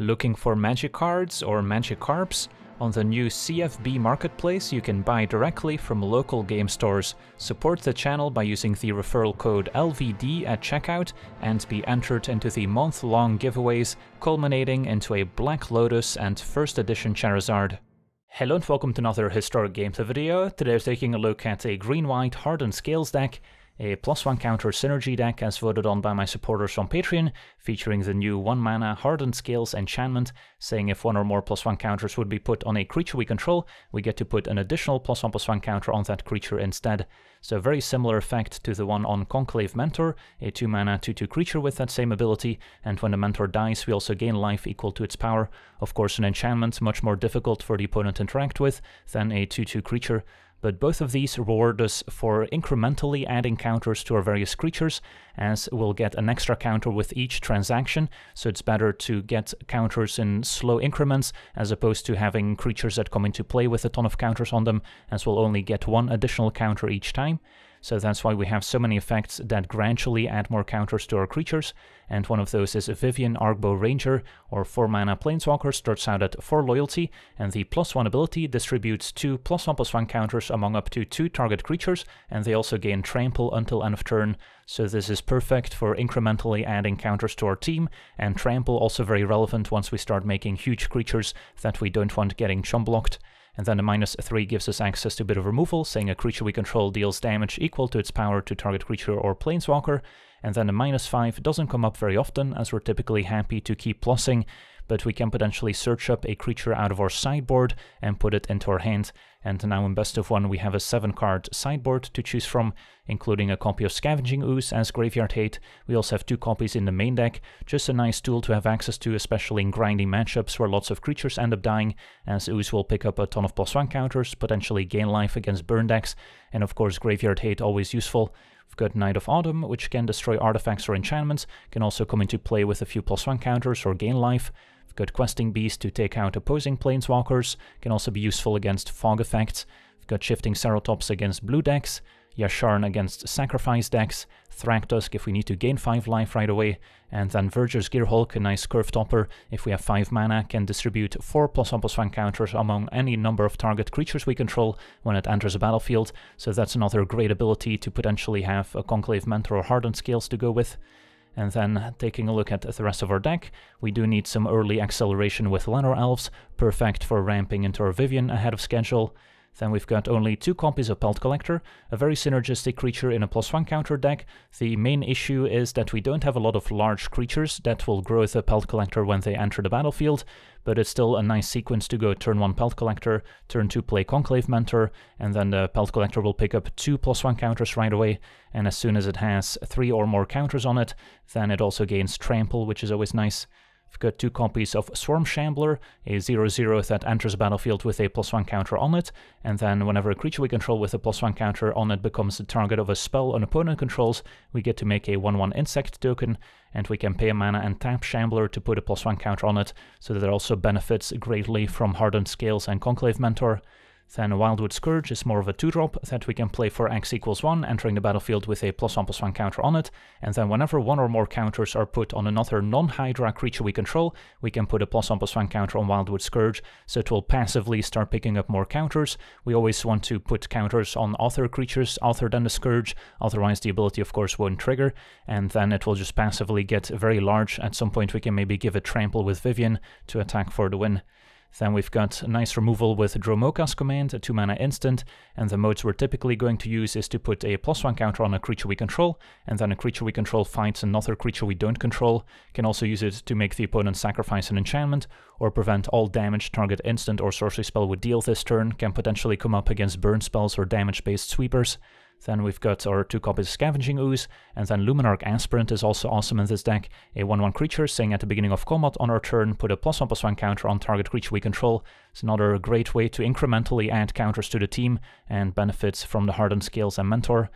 Looking for magic cards or magic carps? On the new CFB marketplace, you can buy directly from local game stores. Support the channel by using the referral code LVD at checkout and be entered into the month long giveaways, culminating into a Black Lotus and First Edition Charizard. Hello and welcome to another Historic Games video. Today we're taking a look at a green-white Hardened Scales deck a plus one counter synergy deck as voted on by my supporters on Patreon, featuring the new one mana Hardened Scales enchantment, saying if one or more plus one counters would be put on a creature we control, we get to put an additional plus one plus one counter on that creature instead. So very similar effect to the one on Conclave Mentor, a 2 mana 2-2 creature with that same ability, and when the Mentor dies we also gain life equal to its power. Of course an enchantment much more difficult for the opponent to interact with than a 2-2 creature, but both of these reward us for incrementally adding counters to our various creatures, as we'll get an extra counter with each transaction, so it's better to get counters in slow increments as opposed to having creatures that come into play with a ton of counters on them, as we'll only get one additional counter each time. So that's why we have so many effects that gradually add more counters to our creatures, and one of those is Vivien Arkbow Ranger, or 4 mana Planeswalker, starts out at 4 loyalty, and the plus 1 ability distributes 2 plus 1 plus 1 counters among up to 2 target creatures, and they also gain Trample until end of turn, so this is perfect for incrementally adding counters to our team, and Trample also very relevant once we start making huge creatures that we don't want getting chum blocked. And then the minus 3 gives us access to a bit of removal, saying a creature we control deals damage equal to its power to target creature or planeswalker. And then the minus 5 doesn't come up very often, as we're typically happy to keep plussing, but we can potentially search up a creature out of our sideboard and put it into our hand. And now in best of one we have a 7 card sideboard to choose from, including a copy of Scavenging Ooze as Graveyard Hate. We also have two copies in the main deck, just a nice tool to have access to, especially in grinding matchups where lots of creatures end up dying, as Ooze will pick up a ton of plus 1 counters, potentially gain life against burn decks, and of course Graveyard Hate always useful. We've got Knight of Autumn, which can destroy artifacts or enchantments, can also come into play with a few plus 1 counters or gain life. Got Questing Beast to take out opposing planeswalkers, can also be useful against fog effects. We've got Shifting Ceratops against blue decks, Yasharn against sacrifice decks, Thragtusk if we need to gain 5 life right away, and then Verdurous Gearhulk, a nice curve topper, if we have 5 mana, can distribute 4 plus 1 plus 1 counters among any number of target creatures we control when it enters a battlefield, so that's another great ability to potentially have a Conclave Mentor or Hardened Scales to go with. And then taking a look at the rest of our deck, we do need some early acceleration with Llanowar Elves, perfect for ramping into our Vivien ahead of schedule. Then we've got only two copies of Pelt Collector, a very synergistic creature in a plus one counter deck. The main issue is that we don't have a lot of large creatures that will grow the Pelt Collector when they enter the battlefield, but it's still a nice sequence to go turn 1 Pelt Collector, turn 2 play Conclave Mentor, and then the Pelt Collector will pick up 2 plus 1 counters right away, and as soon as it has 3 or more counters on it, then it also gains Trample, which is always nice. We've got two copies of Swarm Shambler, a 0-0 that enters the battlefield with a plus 1 counter on it, and then whenever a creature we control with a plus 1 counter on it becomes the target of a spell an opponent controls, we get to make a 1-1 insect token, and we can pay a mana and tap Shambler to put a plus 1 counter on it, so that it also benefits greatly from Hardened Scales and Conclave Mentor. Then Wildwood Scourge is more of a 2-drop that we can play for x equals 1, entering the battlefield with a plus 1 plus 1 counter on it, and then whenever one or more counters are put on another non-Hydra creature we control, we can put a plus 1 plus 1 counter on Wildwood Scourge, so it will passively start picking up more counters. We always want to put counters on other creatures other than the Scourge, otherwise the ability of course won't trigger, and then it will just passively get very large. At some point we can maybe give a Trample with Vivien to attack for the win. Then we've got a nice removal with Dromoka's command, a 2 mana instant, and the modes we're typically going to use is to put a plus 1 counter on a creature we control, and then a creature we control fights another creature we don't control. Can also use it to make the opponent sacrifice an enchantment, or prevent all damage target instant or sorcery spell would deal this turn, can potentially come up against burn spells or damage-based sweepers. Then we've got our two copies of Scavenging Ooze, and then Luminarch Aspirant is also awesome in this deck. A 1-1 creature, saying at the beginning of combat on our turn, put a plus 1 plus 1 counter on target creature we control. It's another great way to incrementally add counters to the team, and benefits from the Hardened Scales and Mentor.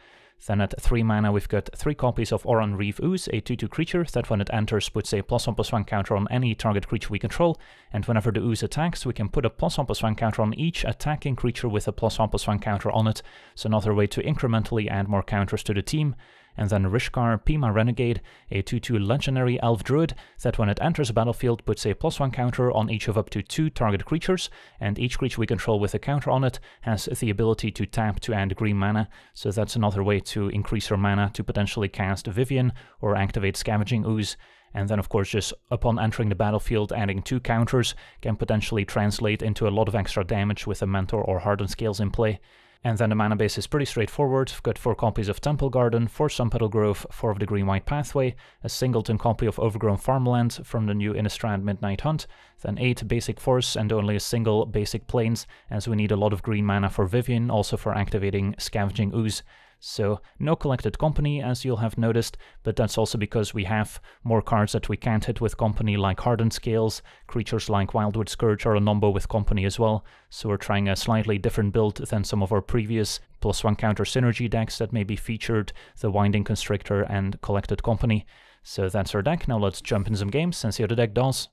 Then at 3 mana we've got 3 copies of Oran-Rief Ooze, a 2-2 creature that when it enters puts a plus 1 plus 1 counter on any target creature we control, and whenever the Ooze attacks we can put a plus 1 plus 1 counter on each attacking creature with a plus 1 plus 1 counter on it, so another way to incrementally add more counters to the team. And then Rishkar Peema Renegade, a 2-2 legendary elf druid that when it enters a battlefield puts a plus 1 counter on each of up to 2 target creatures, and each creature we control with a counter on it has the ability to tap to add green mana, so that's another way to increase your mana to potentially cast Vivien or activate Scavenging Ooze, and then of course just upon entering the battlefield adding two counters can potentially translate into a lot of extra damage with a Mentor or Hardened Scales in play. And then the mana base is pretty straightforward. We've got 4 copies of Temple Garden, 4 Sunpetal Grove, 4 of the Green White Pathway, a singleton copy of Overgrown Farmland from the new Innistrad Midnight Hunt, then 8 basic forests and only a single basic plains, as we need a lot of green mana for Vivien, also for activating Scavenging Ooze. So no collected company, as you'll have noticed, but that's also because we have more cards that we can't hit with company like Hardened Scales, creatures like Wildwood Scourge are a number with company as well, so we're trying a slightly different build than some of our previous plus one counter synergy decks that maybe featured the Winding Constrictor and collected company. So that's our deck, now let's jump in some games and see how the deck does.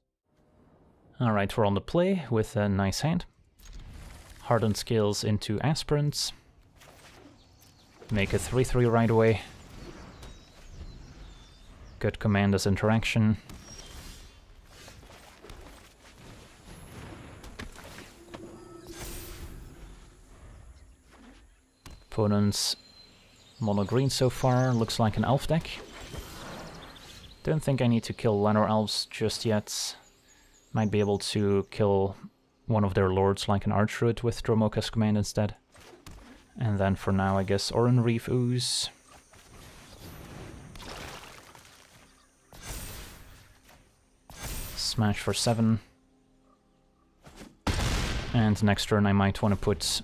Alright, we're on the play with a nice hand. Hardened Scales into Aspirants, Make a 3-3 right away. Good commander's interaction. Opponent's mono green so far looks like an elf deck. Don't think I need to kill Llanowar elves just yet. Might be able to kill one of their lords like an Archdruid with Dromoka's command instead. And then for now, I guess Oran-Rief Ooze. Smash for 7. And next turn I might want to put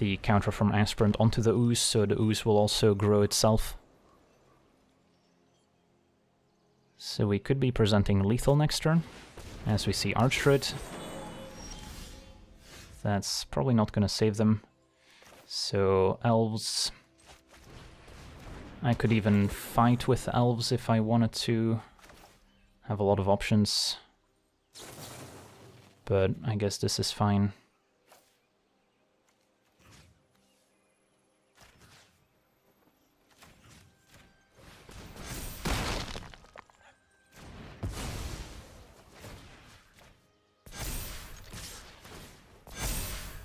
the counter from Aspirant onto the Ooze, so the Ooze will also grow itself. So we could be presenting lethal next turn, as we see Archdruid. That's probably not going to save them. So elves... I could even fight with elves if I wanted to. Have a lot of options. But I guess this is fine.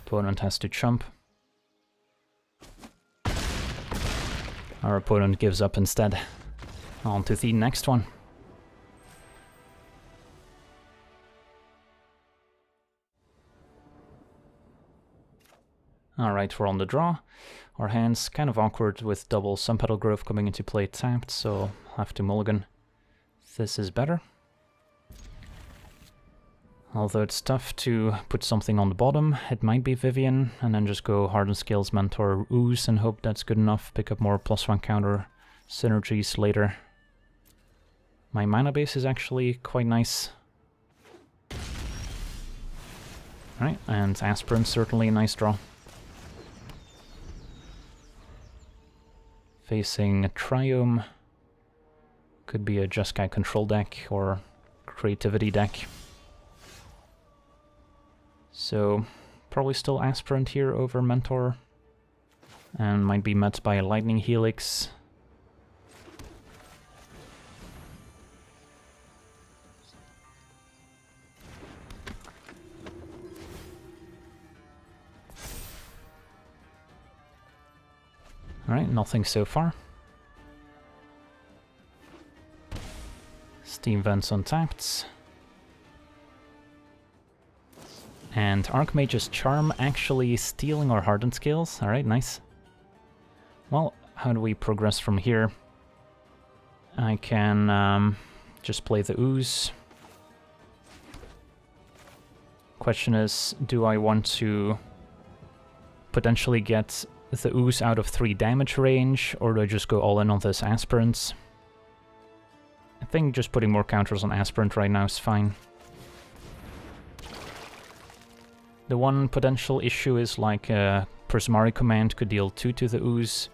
Opponent has to jump. Our opponent gives up instead. On to the next one. Alright, we're on the draw. Our hand's kind of awkward with double Sun Sunpetal Grove coming into play tapped, so have to mulligan. This is better. Although it's tough to put something on the bottom, it might be Vivien, and then just go Hardened Scales Mentor Ooze and hope that's good enough, pick up more plus one counter synergies later. My mana base is actually quite nice. Alright, and Aspirant certainly a nice draw. Facing a Triome. Could be a Jeskai control deck or creativity deck. So probably still Aspirant here over Mentor. And might be met by a Lightning Helix. Alright, nothing so far. Steam Vents untapped. And Archmage's Charm actually stealing our Hardened Scales. Alright, nice. Well, how do we progress from here? I can um, just play the Ooze. Question is, do I want to potentially get the Ooze out of 3 damage range, or do I just go all in on this Aspirants? I think just putting more counters on Aspirant right now is fine. The one potential issue is like a uh, Prismari command could deal 2 to the ooze.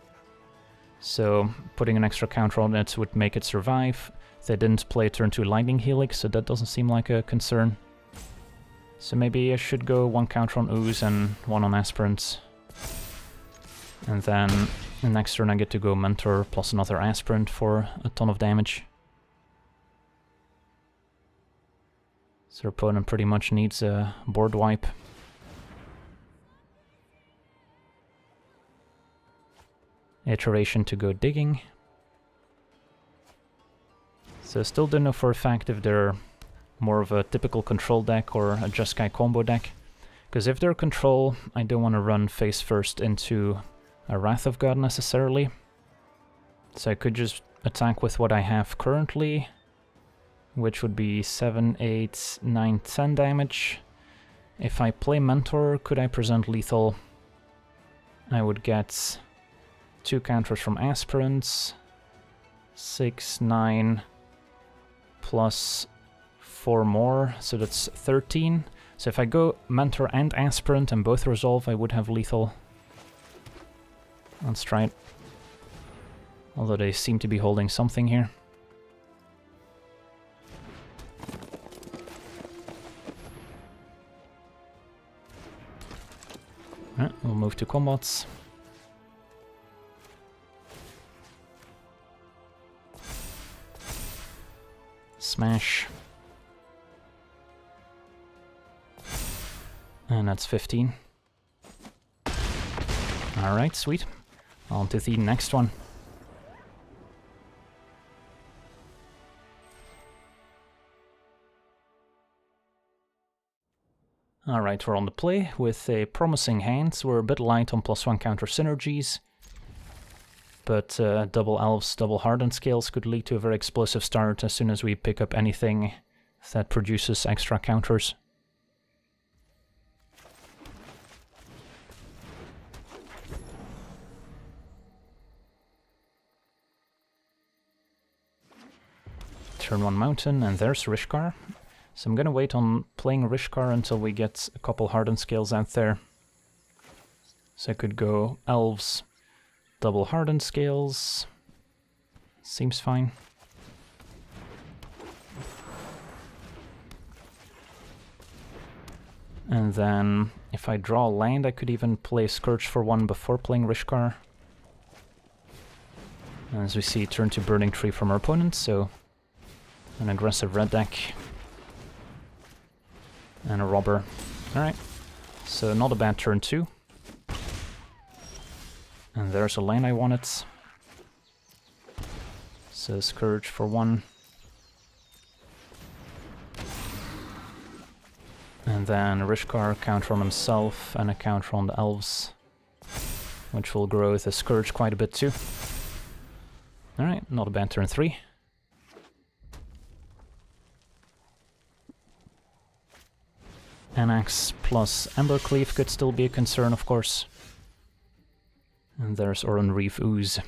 So putting an extra counter on it would make it survive. They didn't play turn 2 Lightning Helix, so that doesn't seem like a concern. So maybe I should go one counter on ooze and one on aspirants. And then And next turn I get to go Mentor plus another Aspirant for a ton of damage. So opponent pretty much needs a board wipe. Iteration to go digging. So still don't know for a fact if they're more of a typical control deck or a just Jeskai combo deck. Because if they're control, I don't want to run face first into a Wrath of God necessarily. So I could just attack with what I have currently, which would be 7, 8, 9, 10 damage. If I play Mentor, could I present lethal? I would get two counters from Aspirants, 6, 9, plus 4 more, so that's 13. So if I go Mentor and Aspirant and both resolve, I would have lethal. Let's try it. Although they seem to be holding something here. Right, we'll move to combats. Smash. And that's 15. Alright, sweet. On to the next one. Alright, we're on the play with a promising hand. We're a bit light on plus one counter synergies, but uh, double elves, double hardened scales could lead to a very explosive start as soon as we pick up anything that produces extra counters. Turn one mountain, and there's Rishkar. So I'm gonna wait on playing Rishkar until we get a couple hardened scales out there. So I could go elves, double hardened scales. Seems fine. And then if I draw land, I could even play Scourge for one before playing Rishkar. As we see, turn to Burning Tree from our opponent, so an aggressive red deck. And a robber. Alright. So not a bad turn two. And there's a lane I wanted. So Scourge for one. And then Rishkar counter on himself and a counter on the elves. Which will grow the Scourge quite a bit too. Alright, not a bad turn three. Anax plus Embercleave could still be a concern, of course. And there's Oran-Rief Ooze.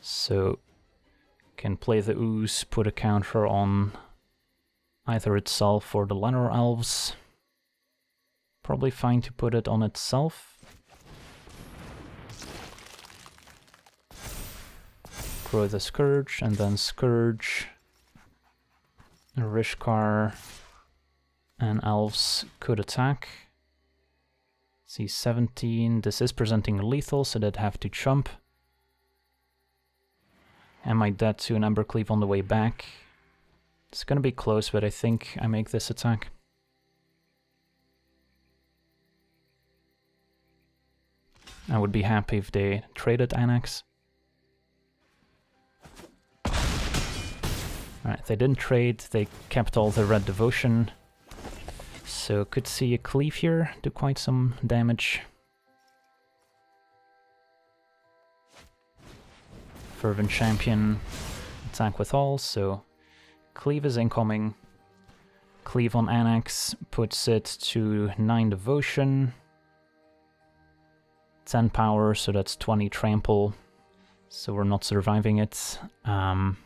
So, can play the Ooze, put a counter on either itself or the Llanowar Elves. Probably fine to put it on itself. Grow the Scourge, and then Scourge, Rishkar, and elves could attack. See 17, this is presenting lethal, so they'd have to jump. Am I dead to an Embercleave on the way back? It's gonna be close, but I think I make this attack. I would be happy if they traded Anax. Alright, they didn't trade, they kept all the red devotion. So could see a cleave here, do quite some damage. Fervent Champion, attack with all, so cleave is incoming. Cleave on Anax puts it to 9 devotion. 10 power, so that's 20 trample. So we're not surviving it. Um,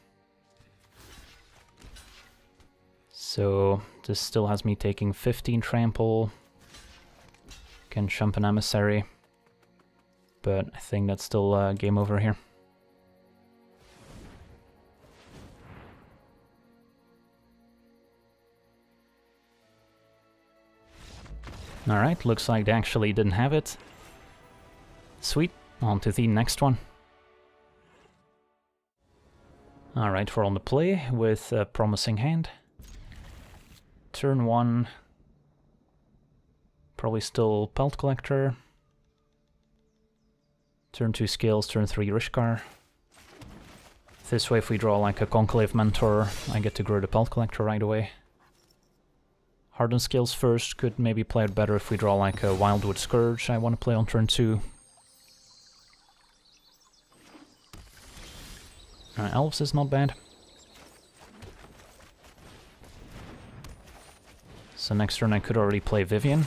So this still has me taking 15 trample. Can jump an emissary. But I think that's still uh, game over here. Alright, looks like they actually didn't have it. Sweet. On to the next one. Alright, we're on the play with a promising hand. Turn 1. Probably still Pelt Collector. Turn 2 Scales, turn 3 Rishkar. This way if we draw like a Conclave Mentor, I get to grow the Pelt Collector right away. Hardened Scales first, could maybe play it better if we draw like a Wildwood Scourge I want to play on turn 2. Uh, Elves is not bad. So next turn I could already play Vivien.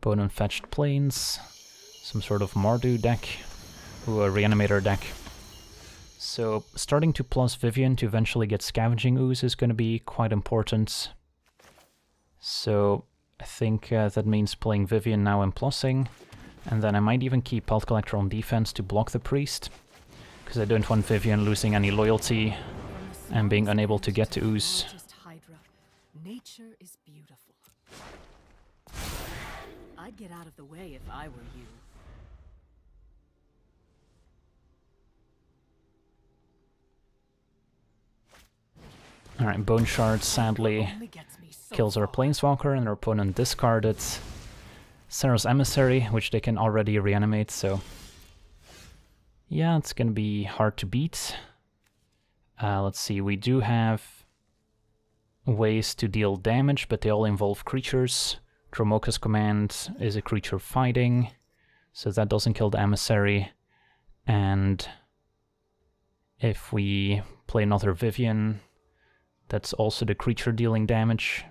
Opponent fetched Plains. Some sort of Mardu deck. Ooh, a Reanimator deck. So starting to plus Vivien to eventually get Scavenging Ooze is going to be quite important. So I think uh, that means playing Vivien now and plussing. And then I might even keep Pelt Collector on defense to block the Priest. Because I don't want Vivien losing any loyalty and being unable to get to Ooze. Nature is beautiful. I'd get out of the way if I were you. Alright, Bone Shard sadly kills our Planeswalker and our opponent discarded Serra's Emissary, which they can already reanimate, so... Yeah, it's gonna be hard to beat. Uh, let's see, we do have ways to deal damage, but they all involve creatures. Dromoka's command is a creature fighting, so that doesn't kill the emissary. And if we play another Vivien, that's also the creature dealing damage.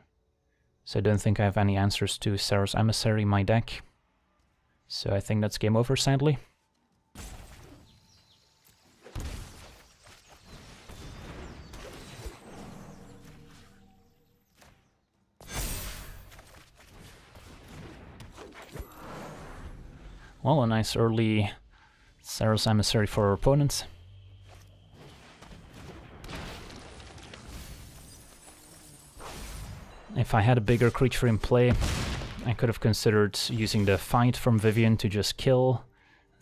So I don't think I have any answers to Serra's Emissary in my deck. So I think that's game over, sadly. Well, a nice early Serra's Emissary for our opponents. If I had a bigger creature in play, I could have considered using the fight from Vivien to just kill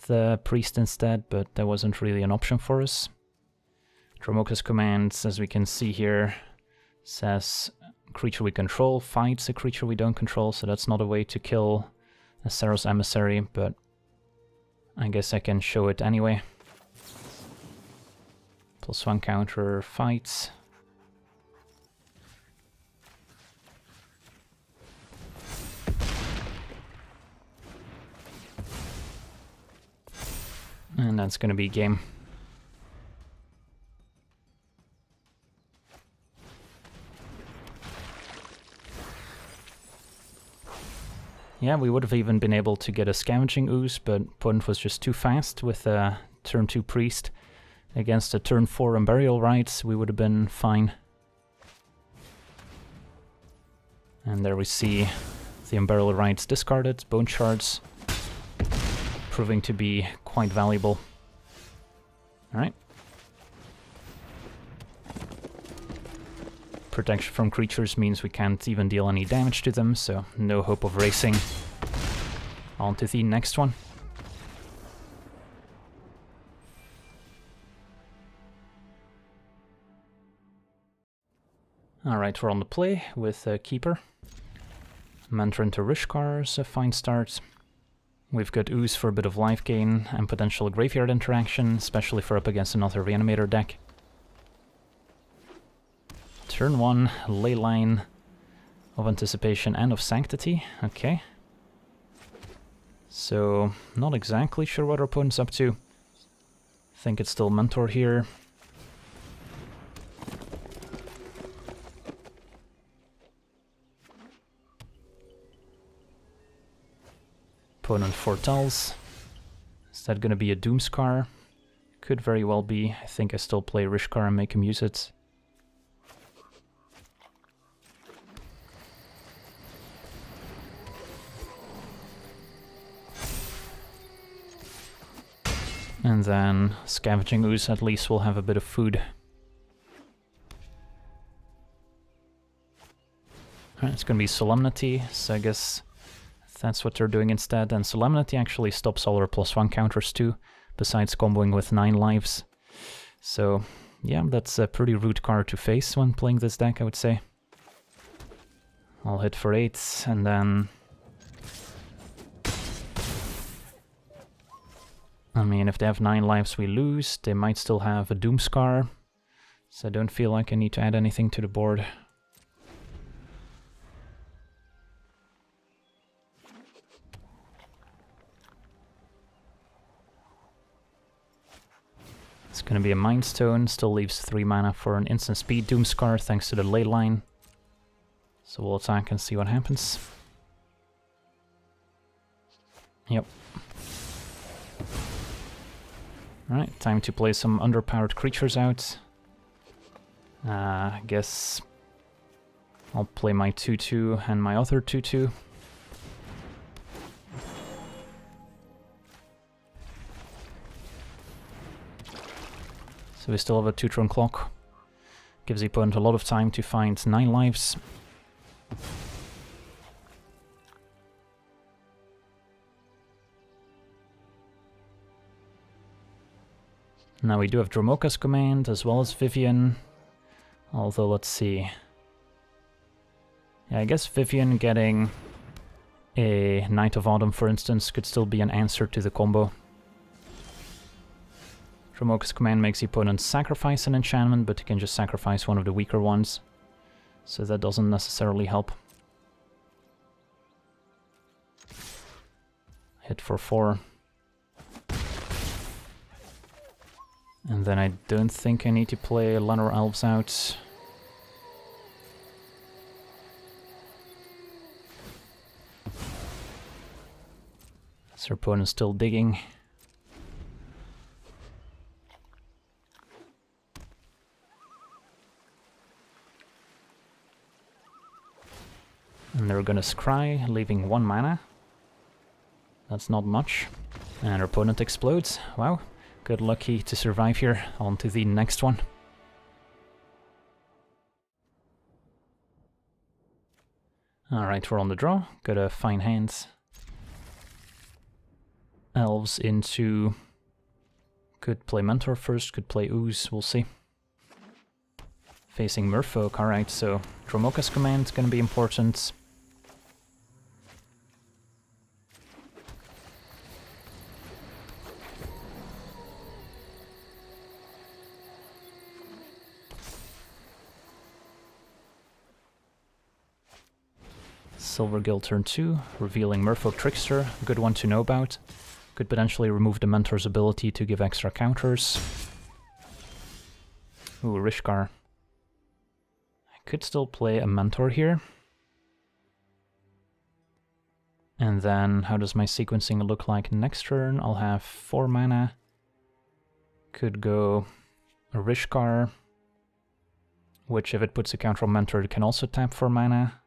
the priest instead, but that wasn't really an option for us. Dromoka's commands, as we can see here, says creature we control fights a creature we don't control, so that's not a way to kill a Serra's Emissary, but I guess I can show it anyway. Plus one counter fights. And that's to be game. Yeah, we would have even been able to get a Scavenging Ooze, but Punt was just too fast with a turn 2 Priest. Against a turn 4 Unburial Rites, we would have been fine. And there we see the Unburial Rites discarded, Bone Shards, proving to be quite valuable. Alright. Protection from creatures means we can't even deal any damage to them, so no hope of racing. On to the next one. Alright, we're on the play with uh, Keeper. Mentor into Rishkar is a fine start. We've got Ooze for a bit of life gain and potential graveyard interaction, especially for up against another Reanimator deck. Turn 1, Leyline of Anticipation and of Sanctity. Okay. So, not exactly sure what our opponent's up to. think it's still Mentor here. Opponent foretells. Is that gonna be a Doomskar? Could very well be. I think I still play Rishkar and make him use it. And then Scavenging Ooze at least will have a bit of food. Alright, it's gonna be Solemnity, so I guess that's what they're doing instead. And Solemnity actually stops all our plus one counters too, besides comboing with 9 lives. So yeah, that's a pretty rude card to face when playing this deck, I would say. I'll hit for 8 and then... I mean, if they have 9 lives we lose, they might still have a Doomskar. So I don't feel like I need to add anything to the board. It's gonna be a Mind Stone, still leaves 3 mana for an instant speed Doomskar thanks to the ley line. So we'll attack and see what happens. Yep. Alright, time to play some underpowered creatures out. Uh, I guess I'll play my 2-2 and my other 2-2. So we still have a two-turn clock. Gives the opponent a lot of time to find 9 lives. Now we do have Dromoka's command as well as Vivien. Although, let's see. Yeah, I guess Vivien getting a Knight of Autumn, for instance, could still be an answer to the combo. Dromoka's command makes the opponent sacrifice an enchantment, but he can just sacrifice one of the weaker ones. So that doesn't necessarily help. Hit for 4. And then I don't think I need to play Llanowar Elves out. Our opponent's still digging. And they're gonna scry, leaving one mana. That's not much. And our opponent explodes. Wow, Good lucky to survive here. On to the next one. Alright, we're on the draw. Got a fine hands. Elves into... Could play Mentor first, could play Ooze, we'll see. Facing Merfolk, alright, so Dromoka's command gonna be important. Silvergill turn 2, revealing Merfolk Trickster, good one to know about. Could potentially remove the Mentor's ability to give extra counters. Ooh, Rishkar. I could still play a Mentor here. And then, how does my sequencing look like next turn? I'll have 4 mana. Could go Rishkar, which if it puts a counter on Mentor, it can also tap for mana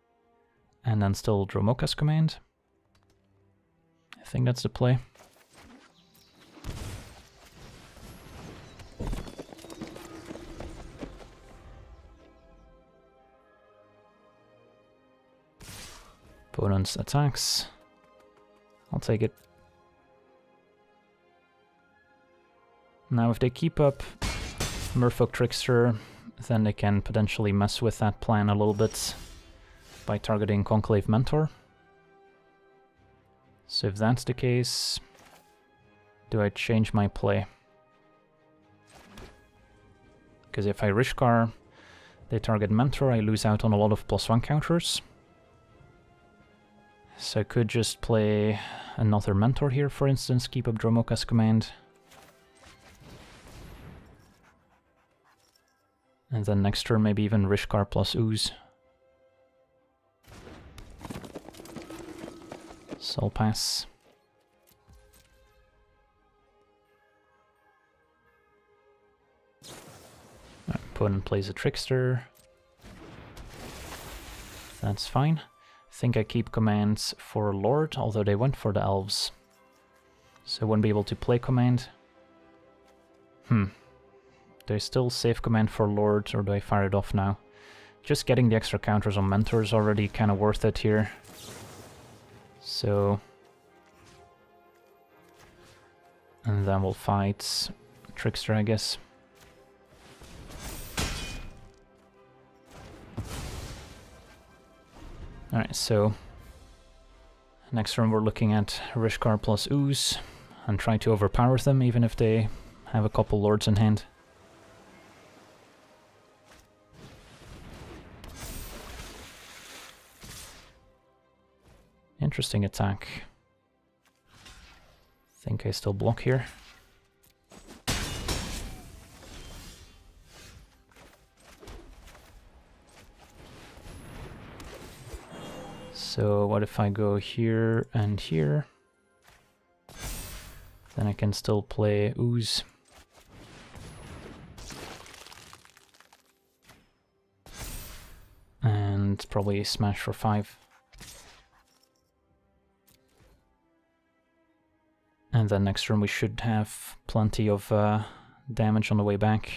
and then still Dromoka's command. I think that's the play. Opponent's attacks. I'll take it. Now if they keep up Merfolk Trickster, then they can potentially mess with that plan a little bit by targeting Conclave Mentor. So if that's the case, do I change my play? Because if I Rishkar, they target Mentor, I lose out on a lot of plus one counters. So I could just play another Mentor here, for instance, keep up Dromoka's command. And then next turn maybe even Rishkar plus Ooze. Soul Pass. opponent plays a Trickster. That's fine. I think I keep commands for Lord, although they went for the Elves. So I won't be able to play command. Hmm. Do I still save command for Lord, or do I fire it off now? Just getting the extra counters on Mentor is already kind of worth it here. So... And then we'll fight Trickster, I guess. Alright, so... Next turn we're looking at Rishkar plus Ooze, and try to overpower them even if they have a couple lords in hand. Interesting attack. Think I still block here. So what if I go here and here? Then I can still play Ooze. And probably smash for 5. And then next turn we should have plenty of uh, damage on the way back.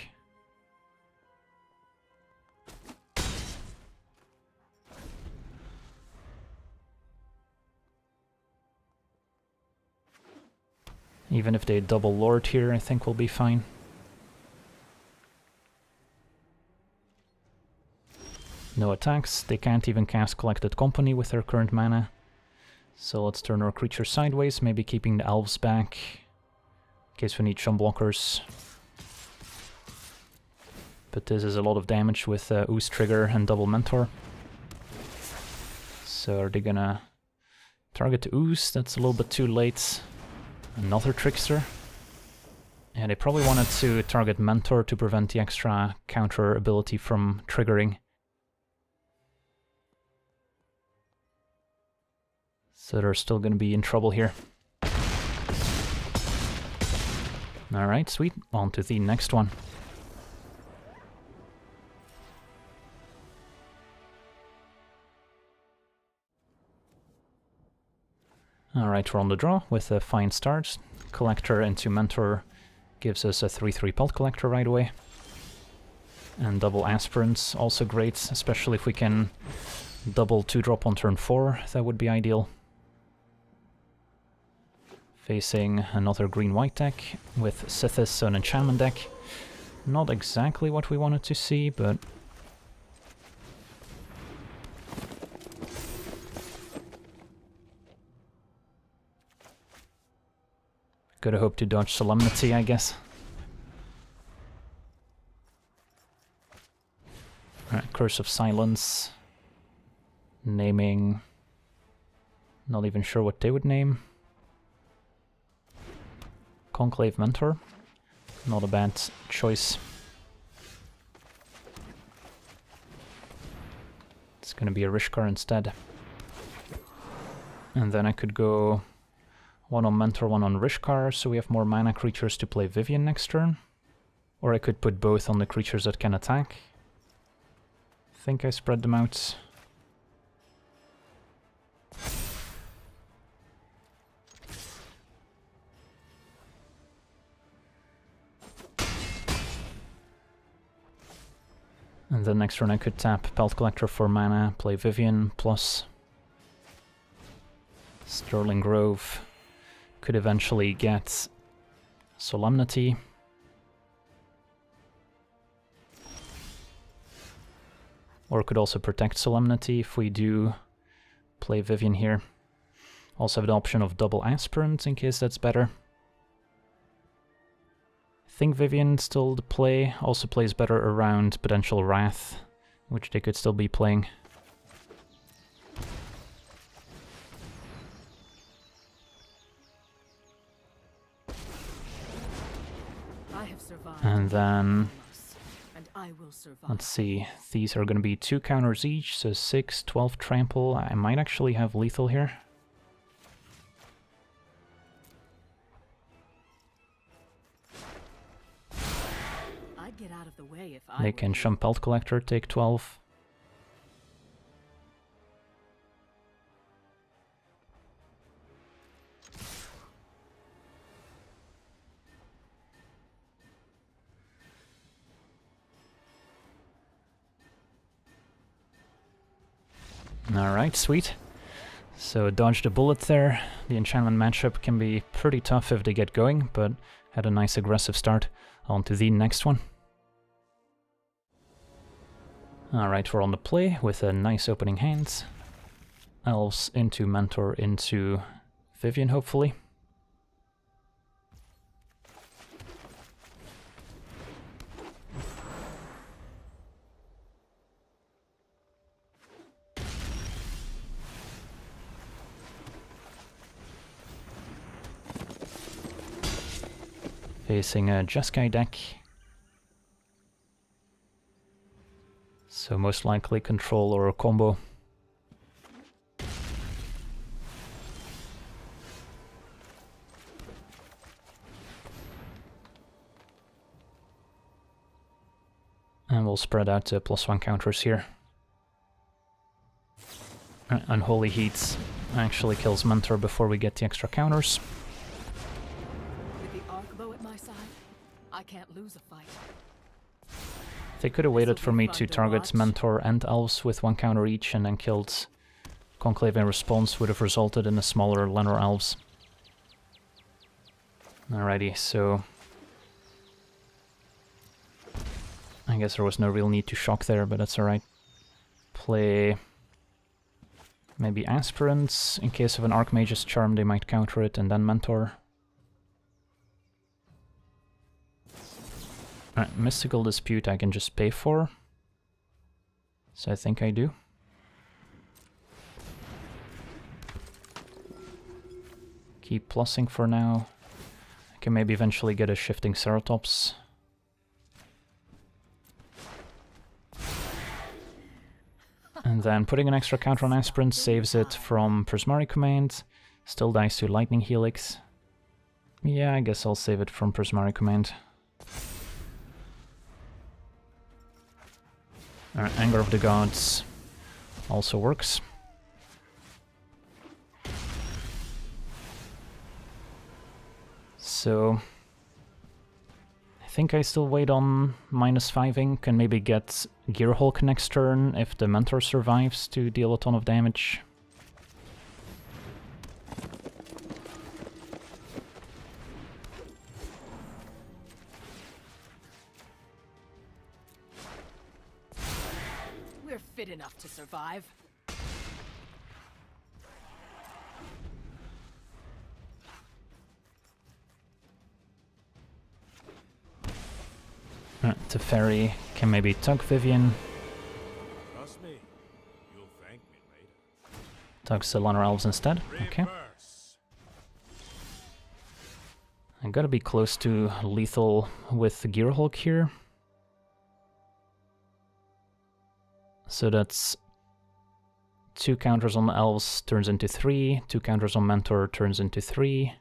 Even if they double Lord here, I think we'll be fine. No attacks, they can't even cast Collected Company with their current mana. So let's turn our creature sideways, maybe keeping the elves back, in case we need some blockers. But this is a lot of damage with uh, Ooze Trigger and Double Mentor. So are they gonna target the Ooze? That's a little bit too late. Another Trickster. Yeah, they probably wanted to target Mentor to prevent the extra counter ability from triggering. So they're still going to be in trouble here. Alright, sweet. On to the next one. Alright, we're on the draw with a fine start. Collector into Mentor gives us a 3-3 Pelt Collector right away. And double Aspirants, also great, especially if we can double 2-drop on turn 4, that would be ideal. Facing another green-white deck with Sythis, an enchantment deck. Not exactly what we wanted to see, but Gotta hope to dodge Solemnity, I guess. Right, Curse of Silence. Naming... Not even sure what they would name. Conclave Mentor. Not a bad choice. It's gonna be a Rishkar instead. And then I could go one on Mentor, one on Rishkar, so we have more mana creatures to play Vivien next turn. Or I could put both on the creatures that can attack. I think I spread them out. And then next turn I could tap Pelt Collector for mana, play Vivien, plus Sterling Grove could eventually get Solemnity. Or could also protect Solemnity if we do play Vivien here. Also have the option of double Aspirant in case that's better. Think Vivien still to play, also plays better around potential Wrath, which they could still be playing. And then, let's see, these are going to be two counters each, so 6, 12 trample. I might actually have lethal here. They can Shumpelt Collector, take 12. Alright, sweet. So dodged a bullet there. The enchantment matchup can be pretty tough if they get going, but had a nice aggressive start. On to the next one. Alright, we're on the play with a nice opening hand. Elves into Mentor into Vivien, hopefully. Facing a Jeskai deck. So most likely control or a combo. And we'll spread out the plus one counters here. Unholy Heats actually kills Mentor before we get the extra counters. I can't lose a fight. They could have waited for me to target Mentor and Elves with one counter each and then killed Conclave in response would have resulted in a smaller Llanowar Elves. Alrighty, so... I guess there was no real need to shock there, but that's alright. Play... Maybe Aspirants, in case of an Archmage's Charm they might counter it, and then Mentor. Mystical Dispute I can just pay for. So I think I do. Keep plussing for now. I can maybe eventually get a Shifting Ceratops. And then putting an extra counter on Aspirant saves it from Prismari Command. Still dies to Lightning Helix. Yeah, I guess I'll save it from Prismari Command. Uh, Anger of the Gods also works. So I think I still wait on minus 5 ink and maybe get Gearhulk next turn if the Mentor survives to deal a ton of damage. To survive. Uh, Teferi can maybe tug Vivien. Trust me, you'll thank me later. Tugs the Llanowar Elves instead. Okay. I gotta be close to lethal with the Gearhulk here. So that's two counters on elves turns into three, two counters on mentor turns into three.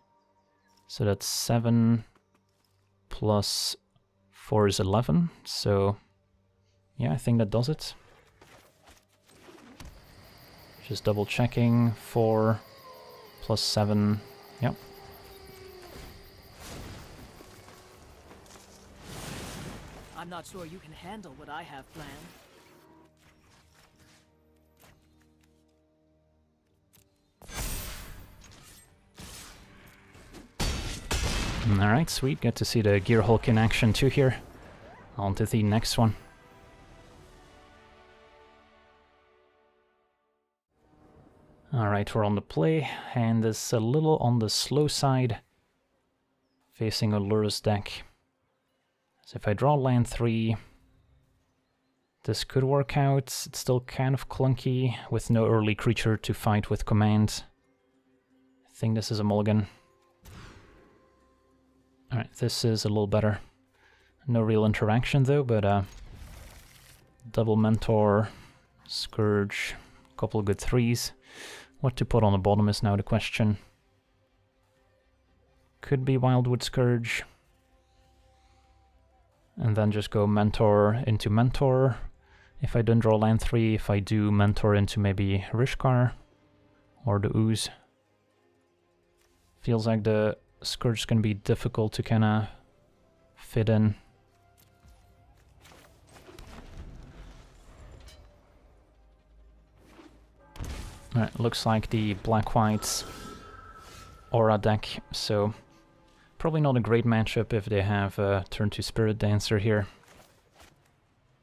So that's seven plus four is 11. So yeah, I think that does it. Just double checking, four plus seven, yep. I'm not sure you can handle what I have planned. Alright, sweet. Get to see the Gearhulk in action too here. On to the next one. Alright, we're on the play, and is a little on the slow side, facing a Lurrus deck. So if I draw land 3, this could work out. It's still kind of clunky, with no early creature to fight with command. I think this is a mulligan. Alright, this is a little better. No real interaction though, but uh, double mentor, scourge, couple of good threes. What to put on the bottom is now the question. Could be Wildwood Scourge. And then just go mentor into mentor. If I don't draw land 3, if I do mentor into maybe Rishkar or the Ooze. Feels like the Scourge can be difficult to kind of fit in. Alright, looks like the black-white aura deck, so probably not a great matchup if they have a turn to Spirit Dancer here.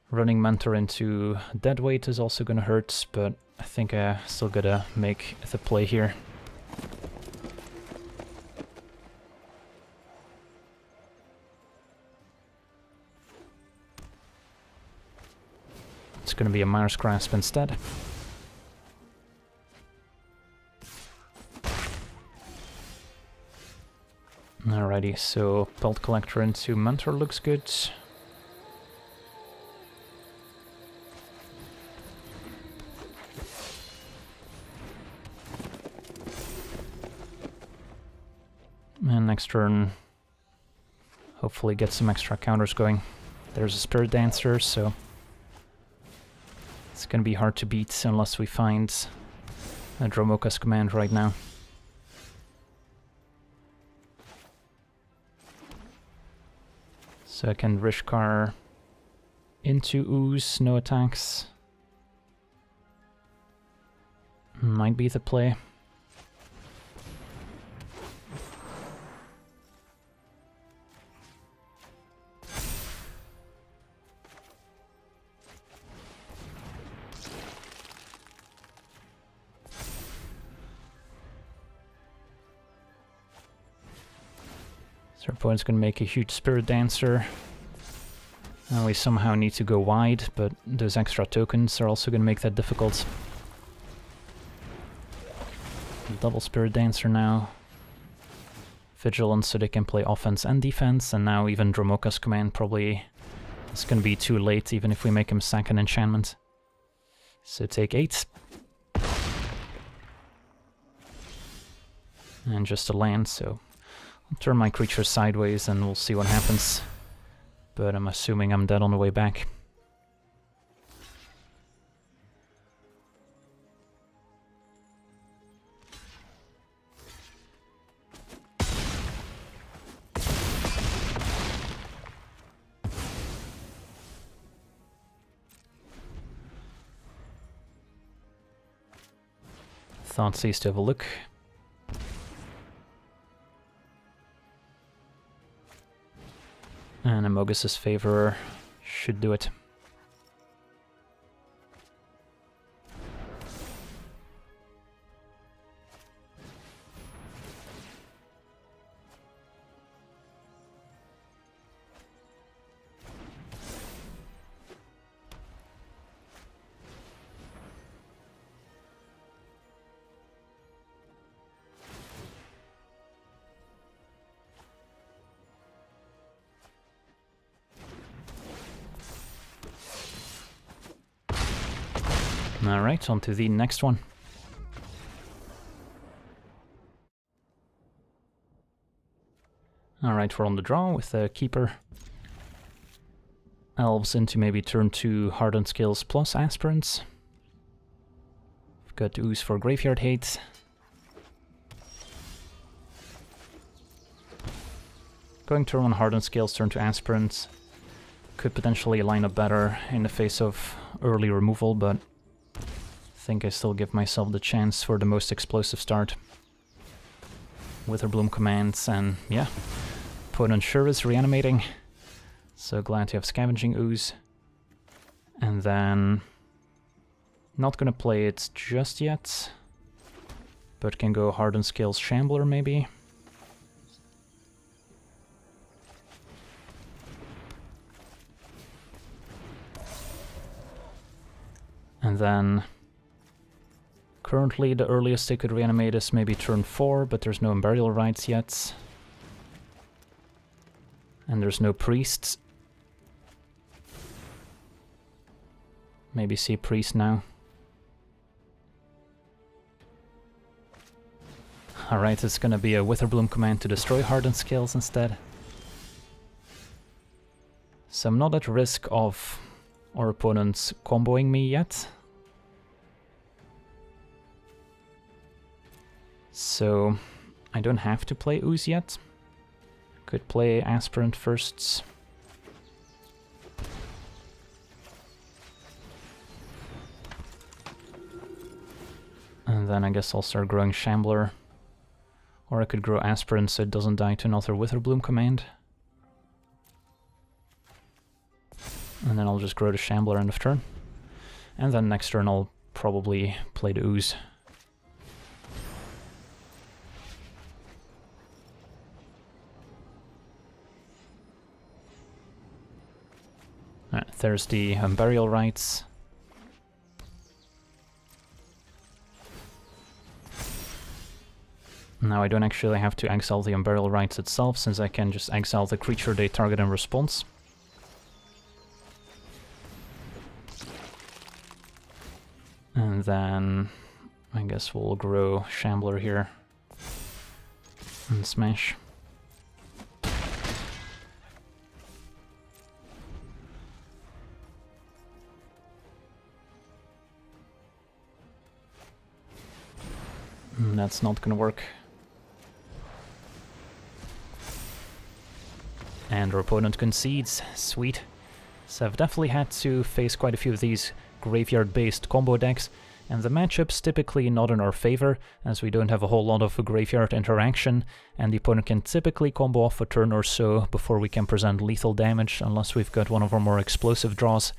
Running Mentor into Deadweight is also gonna hurt, but I think I still gotta make the play here. It's gonna be a Mire's Grasp instead. Alrighty, so Pelt Collector into Mentor looks good. And next turn, hopefully get some extra counters going. There's a Spirit Dancer, so it's gonna be hard to beat unless we find a Dromoka's command right now. So I can Rishkar into Ooze, no attacks. Might be the play. Opponent's gonna make a huge Spirit Dancer. Now we somehow need to go wide, but those extra tokens are also gonna make that difficult. Double Spirit Dancer now. Vigilance so they can play offense and defense, and now even Dromoka's command probably is gonna be too late even if we make him sack an enchantment. So take 8. And just a land, so turn my creature sideways and we'll see what happens. But I'm assuming I'm dead on the way back. Thought Thoughtseize to have a look. And Amogus' favor should do it. Alright, on to the next one. Alright, we're on the draw with the Keeper. Elves into maybe turn 2 Hardened Scales plus Aspirants. We've got Ooze for Graveyard Hate. Going turn 1 Hardened Scales, turn 2 Aspirants. Could potentially line up better in the face of early removal, but think I still give myself the chance for the most explosive start. Witherbloom commands, and yeah, opponent sure is reanimating. So glad to have Scavenging Ooze. And then... Not gonna play it just yet, but can go hard on Scales Shambler maybe. And then currently the earliest they could reanimate is maybe turn 4, but there's no Burial Rites yet. And there's no priests. Maybe see priest now. Alright, it's gonna be a Witherbloom command to destroy Hardened Scales instead. So I'm not at risk of our opponents comboing me yet. So I don't have to play Ooze yet. Could play Aspirant first. And then I guess I'll start growing Shambler. Or I could grow Aspirant so it doesn't die to another Witherbloom command. And then I'll just grow the Shambler end of turn. And then next turn I'll probably play the Ooze. Right, there's the um, burial rites. Now I don't actually have to exile the Unburial Rites itself, since I can just exile the creature they target in response. And then I guess we'll grow Shambler here and smash. Mm, that's not gonna work. And our opponent concedes. Sweet. So I've definitely had to face quite a few of these graveyard-based combo decks, and the matchup's typically not in our favor, as we don't have a whole lot of graveyard interaction, and the opponent can typically combo off a turn or so before we can present lethal damage, unless we've got one of our more explosive draws.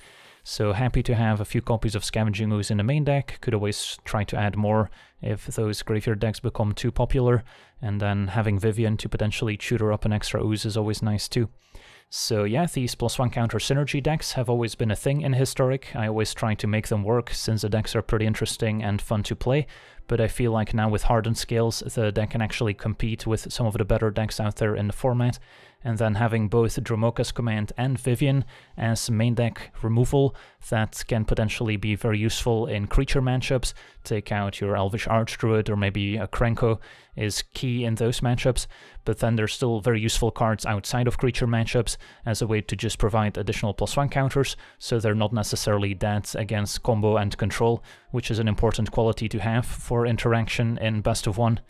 So happy to have a few copies of Scavenging Ooze in the main deck, could always try to add more if those graveyard decks become too popular, and then having Vivien to potentially tutor up an extra Ooze is always nice too. So yeah, these plus one counter synergy decks have always been a thing in Historic. I always try to make them work since the decks are pretty interesting and fun to play, but I feel like now with Hardened Scales, the deck can actually compete with some of the better decks out there in the format, and then having both Dromoka's Command and Vivien as main deck removal that can potentially be very useful in creature matchups, take out your Elvish Archdruid or maybe a Krenko is key in those matchups, but then there's still very useful cards outside of creature matchups as a way to just provide additional plus one counters, so they're not necessarily dead against combo and control, which is an important quality to have for interaction in best of one.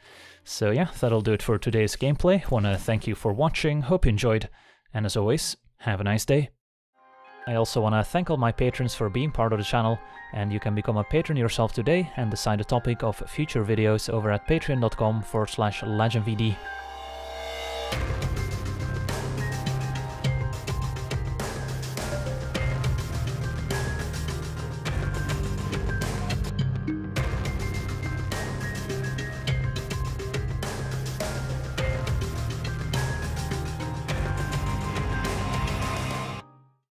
So yeah, that'll do it for today's gameplay. Wanna thank you for watching, hope you enjoyed, and as always, have a nice day. I also want to thank all my patrons for being part of the channel, and you can become a patron yourself today and decide the topic of future videos over at patreon.com forward slash legendvd.